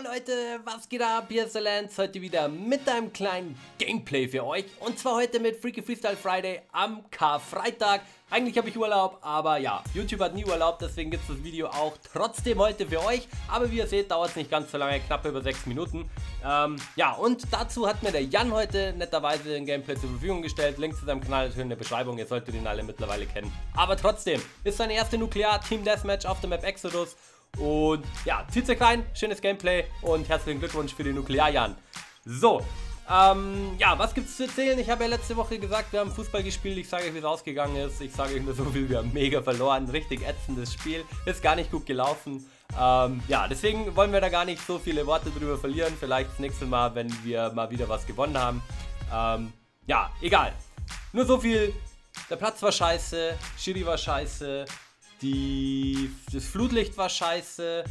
Leute, was geht ab? Hier ist der Lance, heute wieder mit einem kleinen Gameplay für euch. Und zwar heute mit Freaky Freestyle Friday am Karfreitag. Eigentlich habe ich Urlaub, aber ja, YouTube hat nie Urlaub, deswegen gibt es das Video auch trotzdem heute für euch. Aber wie ihr seht, dauert es nicht ganz so lange, knapp über 6 Minuten. Ähm, ja, und dazu hat mir der Jan heute netterweise ein Gameplay zur Verfügung gestellt. Link zu seinem Kanal ist in der Beschreibung, ihr solltet ihn alle mittlerweile kennen. Aber trotzdem, ist seine erste Nuklear-Team-Deathmatch auf der Map Exodus. Und ja, zieht euch rein, schönes Gameplay und herzlichen Glückwunsch für den Nuklear-Jan. So, ähm, ja, was gibt's zu erzählen? Ich habe ja letzte Woche gesagt, wir haben Fußball gespielt. Ich sage euch, wie es ausgegangen ist. Ich sage euch nur so viel, wir haben mega verloren. Richtig ätzendes Spiel. Ist gar nicht gut gelaufen. Ähm, ja, deswegen wollen wir da gar nicht so viele Worte drüber verlieren. Vielleicht das nächste Mal, wenn wir mal wieder was gewonnen haben. Ähm, ja, egal. Nur so viel. Der Platz war scheiße, Schiri war scheiße, die, das Flutlicht war scheiße,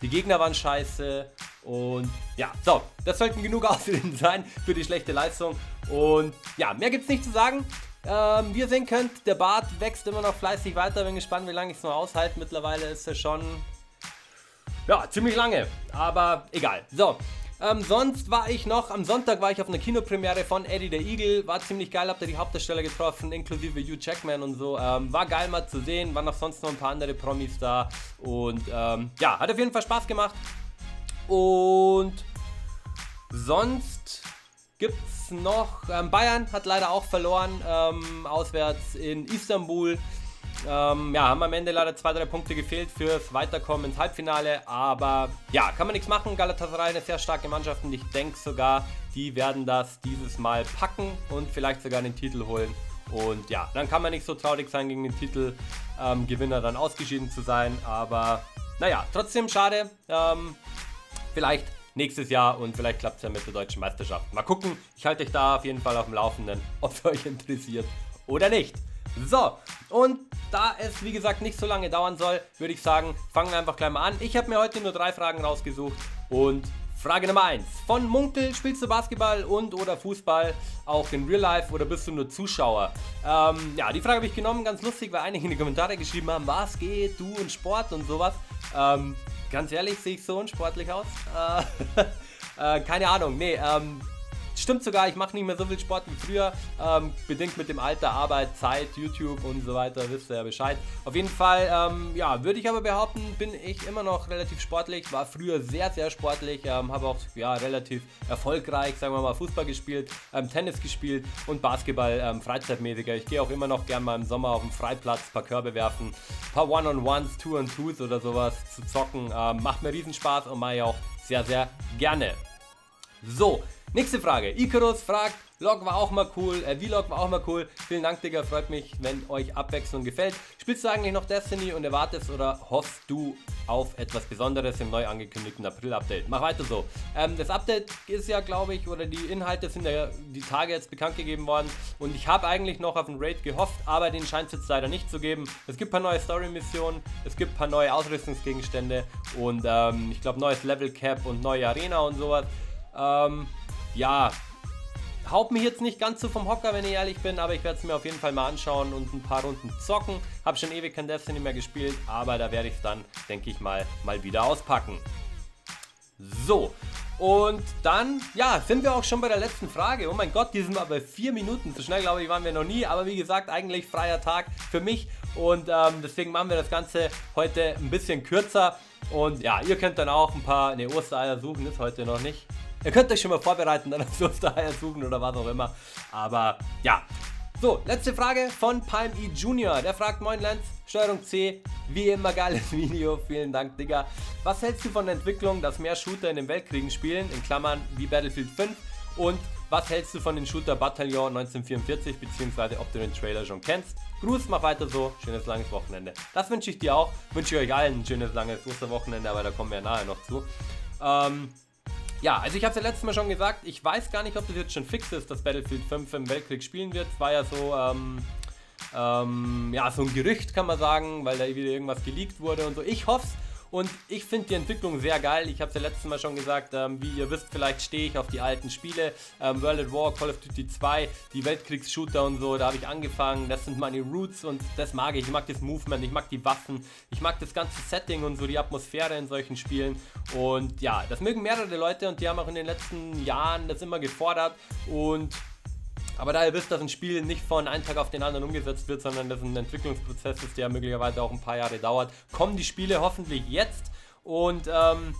die Gegner waren scheiße und ja, so, das sollten genug Ausreden sein für die schlechte Leistung. Und ja, mehr gibt es nicht zu sagen. Ähm, wie ihr sehen könnt, der Bart wächst immer noch fleißig weiter. Bin gespannt, wie lange ich es noch aushalte. Mittlerweile ist er schon, ja, ziemlich lange. Aber egal. So, ähm, sonst war ich noch, am Sonntag war ich auf einer Kinopremiere von Eddie the Eagle, war ziemlich geil, habt ihr die Hauptdarsteller getroffen, inklusive Hugh Jackman und so. Ähm, war geil mal zu sehen, waren noch sonst noch ein paar andere Promis da und ähm, ja, hat auf jeden Fall Spaß gemacht. Und sonst gibt's noch, ähm, Bayern hat leider auch verloren, ähm, auswärts in Istanbul. Ähm, ja, haben am Ende leider zwei, drei Punkte gefehlt fürs Weiterkommen ins Halbfinale. Aber ja, kann man nichts machen. Galatasaray eine sehr starke Mannschaft und ich denke sogar, die werden das dieses Mal packen und vielleicht sogar den Titel holen. Und ja, dann kann man nicht so traurig sein, gegen den Titelgewinner ähm, dann ausgeschieden zu sein. Aber naja, trotzdem schade. Ähm, vielleicht nächstes Jahr und vielleicht klappt es ja mit der deutschen Meisterschaft. Mal gucken. Ich halte euch da auf jeden Fall auf dem Laufenden, ob es euch interessiert oder nicht. So, und da es wie gesagt nicht so lange dauern soll, würde ich sagen, fangen wir einfach gleich mal an. Ich habe mir heute nur drei Fragen rausgesucht und Frage Nummer 1. Von Munkel, spielst du Basketball und oder Fußball auch in Real Life oder bist du nur Zuschauer? Ähm, ja, die Frage habe ich genommen, ganz lustig, weil einige in die Kommentare geschrieben haben, was geht, du und Sport und sowas. Ähm, ganz ehrlich, sehe ich so unsportlich aus? Äh, äh, keine Ahnung, nee, ähm, Stimmt sogar, ich mache nicht mehr so viel Sport wie früher. Ähm, bedingt mit dem Alter, Arbeit, Zeit, YouTube und so weiter, wisst ihr ja Bescheid. Auf jeden Fall, ähm, ja, würde ich aber behaupten, bin ich immer noch relativ sportlich. War früher sehr, sehr sportlich. Ähm, Habe auch ja, relativ erfolgreich, sagen wir mal, Fußball gespielt, ähm, Tennis gespielt und Basketball ähm, freizeitmäßiger. Ich gehe auch immer noch gern mal im Sommer auf den Freiplatz, ein paar Körbe werfen, ein paar One-on-Ones, Two-on-Twos oder sowas zu zocken. Ähm, macht mir riesen Spaß und mache ich auch sehr, sehr gerne. So, Nächste Frage. Icarus fragt, Log war auch mal cool, äh, Vlog war auch mal cool. Vielen Dank, Digga, freut mich, wenn euch Abwechslung gefällt. Spielst du eigentlich noch Destiny und erwartest oder hoffst du auf etwas Besonderes im neu angekündigten April-Update? Mach weiter so. Ähm, das Update ist ja, glaube ich, oder die Inhalte sind ja die Tage jetzt bekannt gegeben worden und ich habe eigentlich noch auf einen Raid gehofft, aber den scheint es jetzt leider nicht zu geben. Es gibt ein paar neue Story-Missionen, es gibt ein paar neue Ausrüstungsgegenstände und ähm, ich glaube neues Level Cap und neue Arena und sowas. Ähm, ja, haut mich jetzt nicht ganz so vom Hocker, wenn ich ehrlich bin, aber ich werde es mir auf jeden Fall mal anschauen und ein paar Runden zocken. Habe schon ewig kein Destiny mehr gespielt, aber da werde ich es dann, denke ich mal, mal wieder auspacken. So, und dann, ja, sind wir auch schon bei der letzten Frage. Oh mein Gott, die sind mal bei vier Minuten. So schnell, glaube ich, waren wir noch nie. Aber wie gesagt, eigentlich freier Tag für mich. Und ähm, deswegen machen wir das Ganze heute ein bisschen kürzer. Und ja, ihr könnt dann auch ein paar, ne, Ostereier suchen, ist heute noch nicht. Ihr könnt euch schon mal vorbereiten, dann auf Ostereier suchen oder was auch immer. Aber ja. So, letzte Frage von Palm E Junior. Der fragt, moin Lance, Steuerung C, wie immer geiles Video, vielen Dank, Digga. Was hältst du von der Entwicklung, dass mehr Shooter in den Weltkriegen spielen, in Klammern wie Battlefield 5? Und was hältst du von den Shooter Bataillon 1944, beziehungsweise ob du den Trailer schon kennst? Gruß, mach weiter so, schönes langes Wochenende. Das wünsche ich dir auch, wünsche ich euch allen ein schönes langes Osterwochenende, aber da kommen wir nachher noch zu. Ähm, ja, also ich habe es ja letztes Mal schon gesagt, ich weiß gar nicht, ob das jetzt schon fix ist, dass Battlefield 5 im Weltkrieg spielen wird. Es war ja so, ähm, ähm, ja, so ein Gerücht kann man sagen, weil da wieder irgendwas geleakt wurde und so. Ich hoffe und ich finde die Entwicklung sehr geil. Ich habe es ja letztes Mal schon gesagt, ähm, wie ihr wisst, vielleicht stehe ich auf die alten Spiele. Ähm, World at War, Call of Duty 2, die Weltkriegs-Shooter und so, da habe ich angefangen. Das sind meine Roots und das mag ich. Ich mag das Movement, ich mag die Waffen, ich mag das ganze Setting und so, die Atmosphäre in solchen Spielen. Und ja, das mögen mehrere Leute und die haben auch in den letzten Jahren das immer gefordert. Und aber da ihr wisst, dass ein Spiel nicht von einem Tag auf den anderen umgesetzt wird, sondern dass ein Entwicklungsprozess ist, der möglicherweise auch ein paar Jahre dauert, kommen die Spiele hoffentlich jetzt. Und ähm,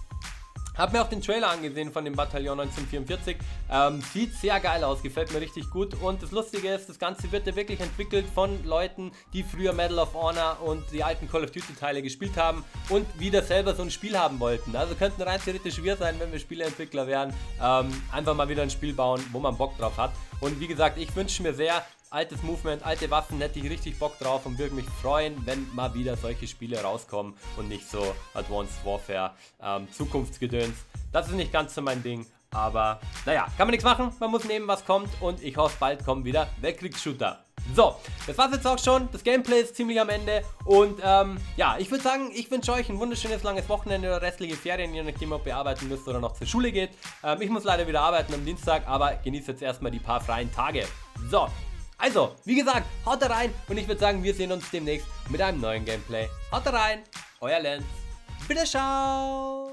hab mir auch den Trailer angesehen von dem Bataillon 1944. Ähm, sieht sehr geil aus, gefällt mir richtig gut. Und das Lustige ist, das Ganze wird ja wirklich entwickelt von Leuten, die früher Medal of Honor und die alten Call of Duty Teile gespielt haben und wieder selber so ein Spiel haben wollten. Also könnten rein theoretisch wir sein, wenn wir Spieleentwickler wären. Ähm, einfach mal wieder ein Spiel bauen, wo man Bock drauf hat. Und wie gesagt, ich wünsche mir sehr, altes Movement, alte Waffen, hätte ich richtig Bock drauf und würde mich freuen, wenn mal wieder solche Spiele rauskommen und nicht so Advanced Warfare ähm, Zukunftsgedöns. Das ist nicht ganz so mein Ding, aber naja, kann man nichts machen, man muss nehmen, was kommt und ich hoffe, bald kommen wieder Weltkriegsshooter. So, das war's jetzt auch schon. Das Gameplay ist ziemlich am Ende. Und ähm, ja, ich würde sagen, ich wünsche euch ein wunderschönes langes Wochenende oder restliche Ferien, je nachdem, ob ihr arbeiten müsst oder noch zur Schule geht. Ähm, ich muss leider wieder arbeiten am Dienstag, aber genießt jetzt erstmal die paar freien Tage. So, also, wie gesagt, haut rein und ich würde sagen, wir sehen uns demnächst mit einem neuen Gameplay. Haut rein, euer Lenz. Bitte schau!